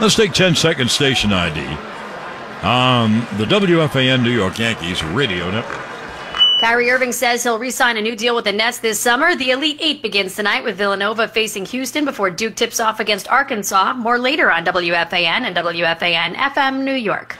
Let's take ten seconds. station ID on um, the WFAN New York Yankees radio network. Kyrie Irving says he'll re-sign a new deal with the Nets this summer. The Elite Eight begins tonight with Villanova facing Houston before Duke tips off against Arkansas. More later on WFAN and WFAN FM New York.